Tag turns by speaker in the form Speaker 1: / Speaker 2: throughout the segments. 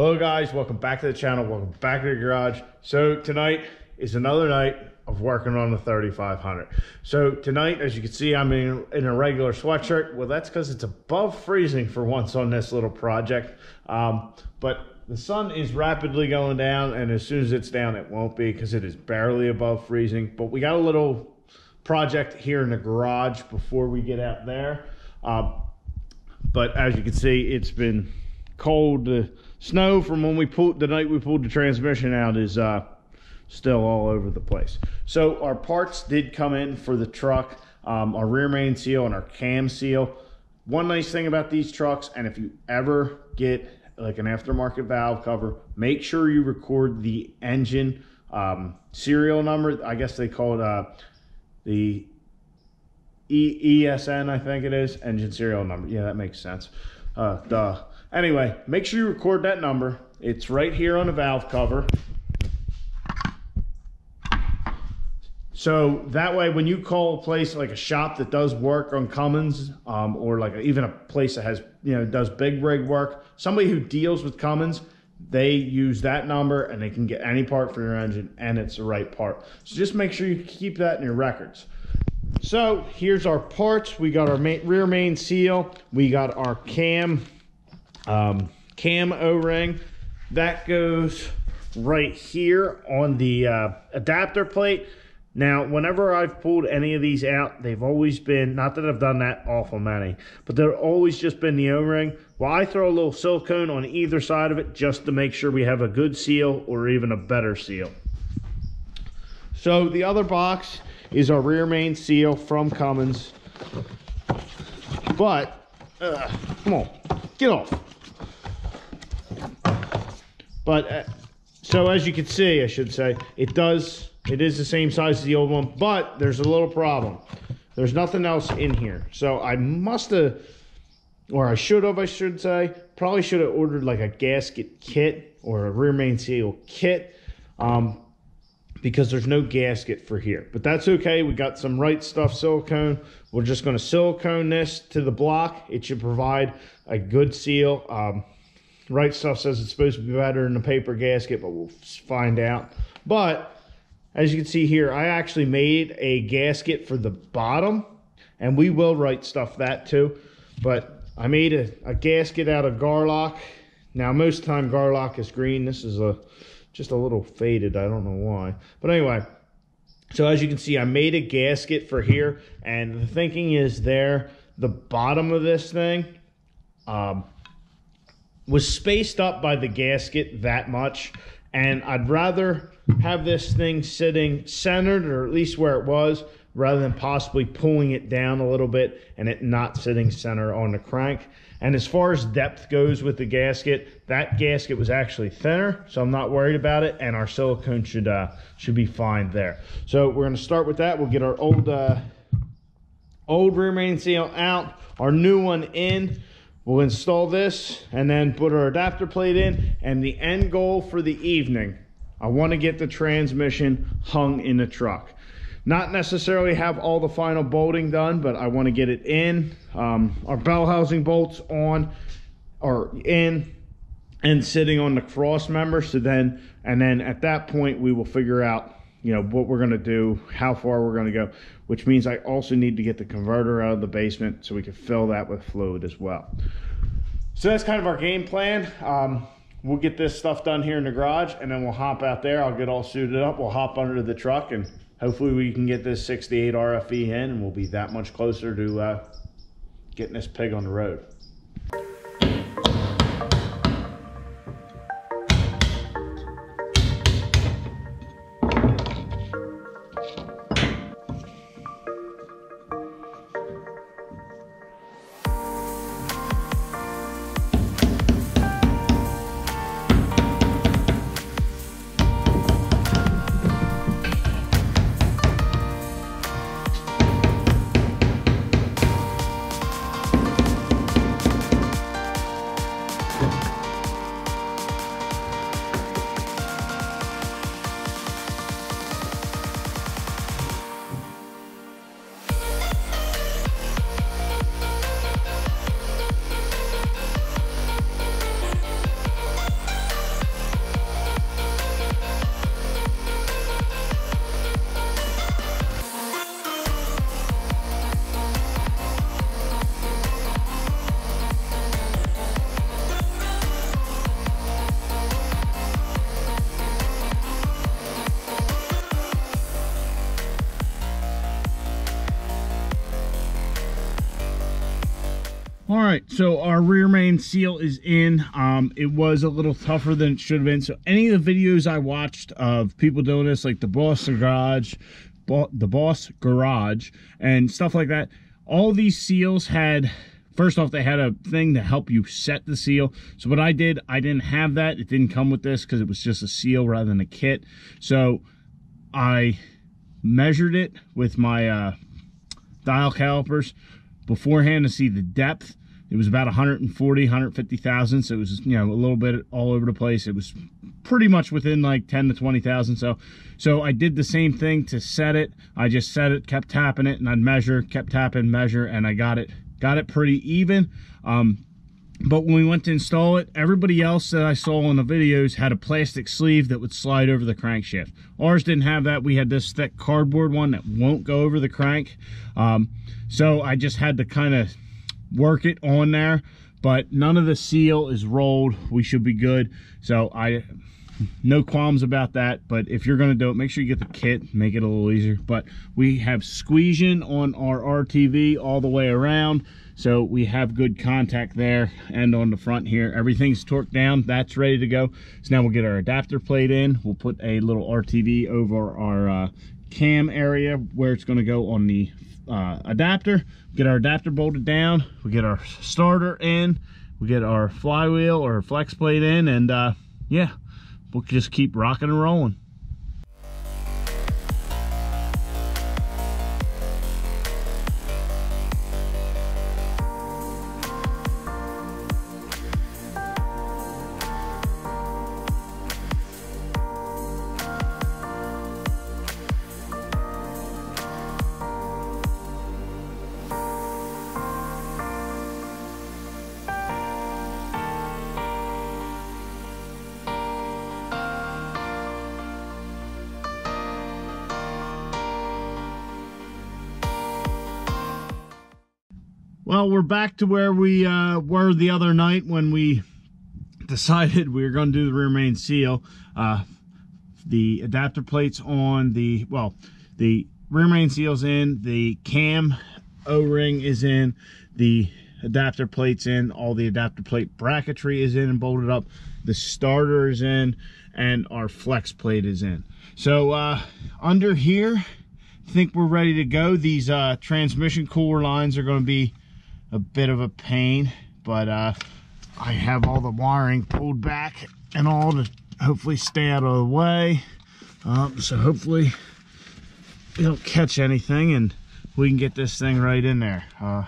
Speaker 1: Hello guys, welcome back to the channel, welcome back to the garage. So tonight is another night of working on the 3500. So tonight, as you can see, I'm in, in a regular sweatshirt. Well, that's because it's above freezing for once on this little project. Um, but the sun is rapidly going down and as soon as it's down, it won't be because it is barely above freezing. But we got a little project here in the garage before we get out there. Um, but as you can see, it's been cold. The snow from when we pulled the night we pulled the transmission out is uh, still all over the place. So our parts did come in for the truck, um, our rear main seal and our cam seal. One nice thing about these trucks, and if you ever get like an aftermarket valve cover, make sure you record the engine um, serial number. I guess they call it uh, the e ESN, I think it is, engine serial number. Yeah, that makes sense. Uh, duh. Anyway, make sure you record that number. It's right here on the valve cover. So that way, when you call a place like a shop that does work on Cummins, um, or like even a place that has, you know, does big rig work, somebody who deals with Cummins, they use that number and they can get any part for your engine and it's the right part. So just make sure you keep that in your records. So here's our parts. We got our main, rear main seal. We got our cam, um, cam O-ring. That goes right here on the uh, adapter plate. Now, whenever I've pulled any of these out, they've always been, not that I've done that awful many, but they've always just been the O-ring. Well, I throw a little silicone on either side of it just to make sure we have a good seal or even a better seal. So the other box is our rear main seal from Cummins. But, uh, come on, get off. But, uh, so as you can see, I should say, it does it is the same size as the old one, but there's a little problem. There's nothing else in here. So I must have, or I should have, I should say, probably should have ordered like a gasket kit or a rear main seal kit um, because there's no gasket for here. But that's okay. We got some right stuff silicone. We're just going to silicone this to the block. It should provide a good seal. Um, right stuff says it's supposed to be better than a paper gasket, but we'll find out. But as you can see here, I actually made a gasket for the bottom, and we will right stuff that too. But I made a, a gasket out of Garlock. Now, most time Garlock is green. This is a just a little faded. I don't know why. But anyway, so as you can see, I made a gasket for here. And the thinking is there, the bottom of this thing um, was spaced up by the gasket that much. And I'd rather have this thing sitting centered or at least where it was rather than possibly pulling it down a little bit and it not sitting center on the crank. And as far as depth goes with the gasket, that gasket was actually thinner, so I'm not worried about it, and our silicone should uh, should be fine there. So we're to start with that. We'll get our old uh, old rear main seal out, our new one in. We'll install this and then put our adapter plate in. And the end goal for the evening I want to get the transmission hung in the truck. Not necessarily have all the final bolting done, but I want to get it in. Um, our bell housing bolts on or in and sitting on the cross member. So then, and then at that point, we will figure out, you know, what we're going to do, how far we're going to go, which means I also need to get the converter out of the basement so we can fill that with fluid as well. So that's kind of our game plan. Um, we'll get this stuff done here in the garage and then we'll hop out there. I'll get all suited up. We'll hop under the truck and hopefully we can get this 68 RFE in and we'll be that much closer to uh, getting this pig on the road. Right, so our rear main seal is in. Um, it was a little tougher than it should have been. So any of the videos I watched of people doing this, like the Boss Garage, the Boss Garage, and stuff like that, all these seals had, first off, they had a thing to help you set the seal. So what I did, I didn't have that. It didn't come with this because it was just a seal rather than a kit. So I measured it with my uh, dial calipers beforehand to see the depth it was about 140, 150,000. So it was, you know, a little bit all over the place. It was pretty much within like 10 to 20,000. So, so I did the same thing to set it. I just set it, kept tapping it and I'd measure, kept tapping, measure, and I got it, got it pretty even. Um, but when we went to install it, everybody else that I saw in the videos had a plastic sleeve that would slide over the crankshaft. Ours didn't have that. We had this thick cardboard one that won't go over the crank. Um, so I just had to kind of work it on there but none of the seal is rolled. We should be good. So i no qualms about that but if you're going to do it make sure you get the kit make it a little easier. But we have squeezing on our rtv all the way around so we have good contact there and on the front here. Everything's torqued down that's ready to go. So now we'll get our adapter plate in. We'll put a little rtv over our uh, cam area where it's going to go on the uh, adapter, get our adapter bolted down, we get our starter in, we get our flywheel or flex plate in, and uh, yeah, we'll just keep rocking and rolling. Well, we're back to where we uh, were the other night when we decided we were going to do the rear main seal. Uh, the adapter plates on the, well, the rear main seal's in, the cam O-ring is in, the adapter plates in, all the adapter plate bracketry is in and bolted up, the starter is in, and our flex plate is in. So uh, under here, I think we're ready to go. These uh, transmission cooler lines are going to be a bit of a pain, but uh, I have all the wiring pulled back and all to hopefully stay out of the way. Um, so hopefully we don't catch anything and we can get this thing right in there. Uh,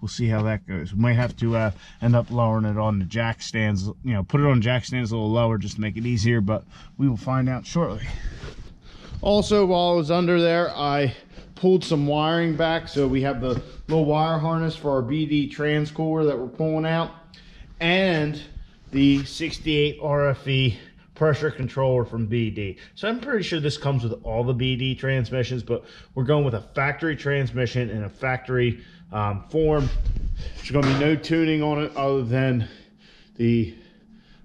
Speaker 1: we'll see how that goes. We might have to uh, end up lowering it on the jack stands, you know, put it on jack stands a little lower just to make it easier, but we will find out shortly. Also, while I was under there, I pulled some wiring back. So we have the little wire harness for our BD transcooler that we're pulling out and the 68 RFE pressure controller from BD. So I'm pretty sure this comes with all the BD transmissions, but we're going with a factory transmission in a factory um, form. There's going to be no tuning on it other than the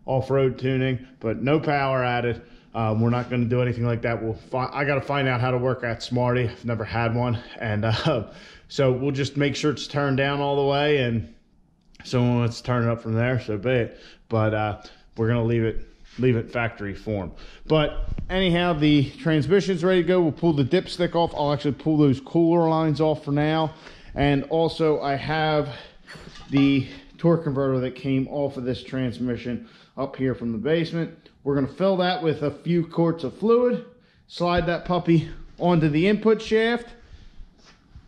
Speaker 1: off-road tuning, but no power added. Um, we're not going to do anything like that. We'll I got to find out how to work at Smarty. I've never had one, and uh, so we'll just make sure it's turned down all the way, and someone wants to turn it up from there, so be it. But uh, we're gonna leave it leave it factory form. But anyhow, the transmission's ready to go. We'll pull the dipstick off. I'll actually pull those cooler lines off for now, and also I have the torque converter that came off of this transmission up here from the basement. We're gonna fill that with a few quarts of fluid, slide that puppy onto the input shaft,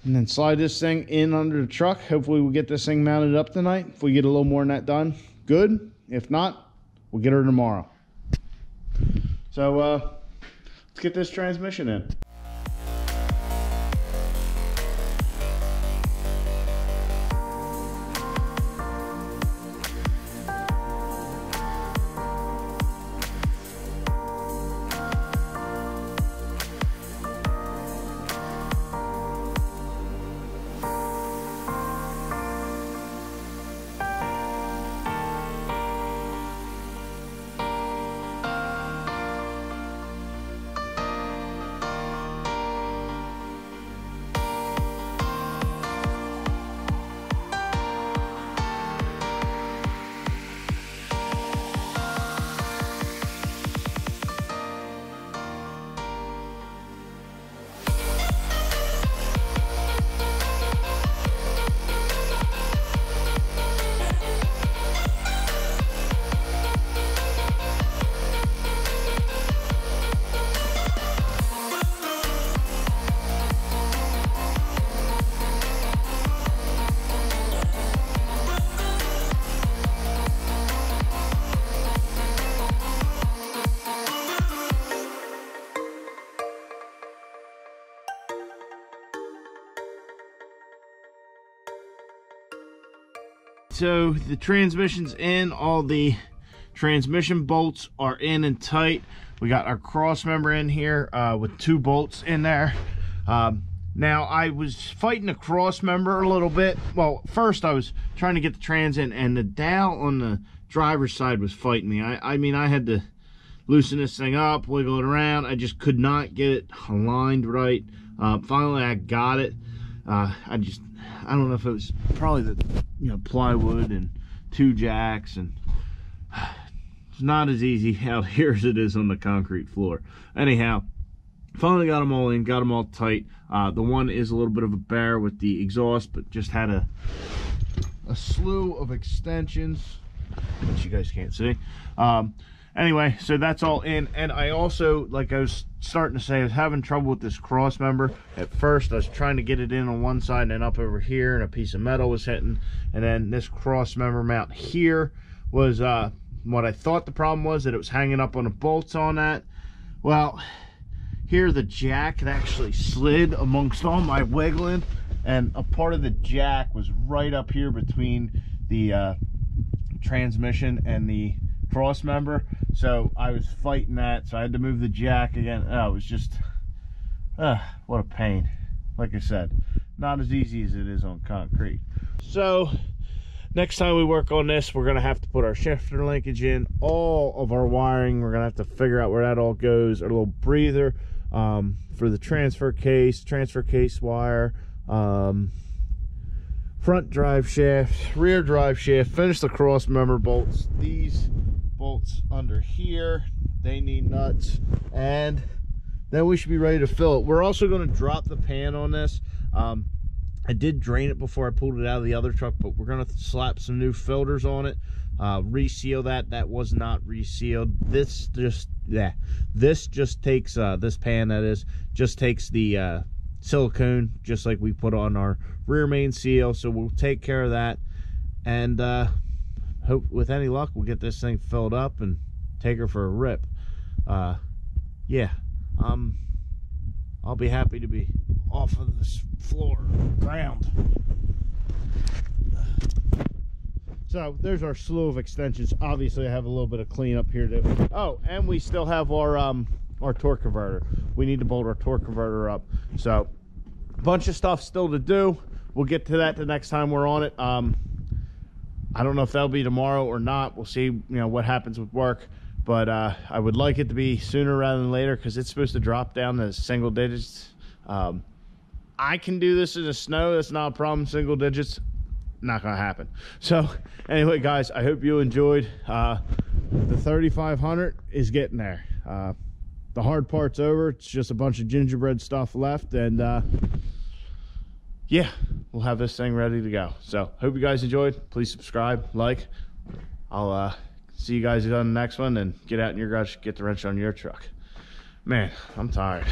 Speaker 1: and then slide this thing in under the truck. Hopefully we'll get this thing mounted up tonight. If we get a little more than that done, good. If not, we'll get her tomorrow. So uh, let's get this transmission in. So the transmission's in. All the transmission bolts are in and tight. We got our cross member in here uh, with two bolts in there. Um, now, I was fighting the cross member a little bit. Well, first I was trying to get the trans in, and the dowel on the driver's side was fighting me. I, I mean, I had to loosen this thing up, wiggle it around. I just could not get it aligned right. Uh, finally, I got it. Uh, I just, I don't know if it was probably the, you know, plywood and two jacks and it's not as easy out here as it is on the concrete floor. Anyhow, finally got them all in, got them all tight. Uh, the one is a little bit of a bear with the exhaust, but just had a a slew of extensions, which you guys can't see. Um, anyway, so that's all in. And I also, like I was starting to say, I was having trouble with this cross member. At first, I was trying to get it in on one side and then up over here, and a piece of metal was hitting. And then this cross member mount here was uh, what I thought the problem was, that it was hanging up on the bolts on that. Well, here the jack actually slid amongst all my wiggling and a part of the jack was right up here between the uh, transmission and the cross member. So I was fighting that. So I had to move the jack again. Oh it was just uh, what a pain. Like I said not as easy as it is on concrete. So next time we work on this we're gonna have to put our shifter linkage in all of our wiring. We're gonna have to figure out where that all goes our little breather um, for the transfer case transfer case wire um, front drive shaft rear drive shaft finish the cross member bolts. These bolts under here they need nuts and then we should be ready to fill it we're also going to drop the pan on this um, I did drain it before I pulled it out of the other truck, but we're going to slap some new filters on it, uh, reseal that. That was not resealed. This just, yeah, this just takes, uh, this pan that is, just takes the uh, silicone, just like we put on our rear main seal. So we'll take care of that. And uh, hope with any luck, we'll get this thing filled up and take her for a rip. Uh, yeah, um, I'll be happy to be off of this floor ground. So there's our slew of extensions. Obviously, I have a little bit of cleanup here too. Oh, and we still have our um our torque converter. We need to bolt our torque converter up. So a bunch of stuff still to do. We'll get to that the next time we're on it. Um, I don't know if that'll be tomorrow or not. We'll see. You know what happens with work but uh, I would like it to be sooner rather than later because it's supposed to drop down to single digits. Um, I can do this in the snow. That's not a problem. Single digits, not going to happen. So anyway, guys, I hope you enjoyed. Uh, the 3500 is getting there. Uh, the hard part's over. It's just a bunch of gingerbread stuff left. And uh, yeah, we'll have this thing ready to go. So hope you guys enjoyed. Please subscribe, like. I'll uh, see you guys on the next one and get out in your garage, get the wrench on your truck. Man, I'm tired.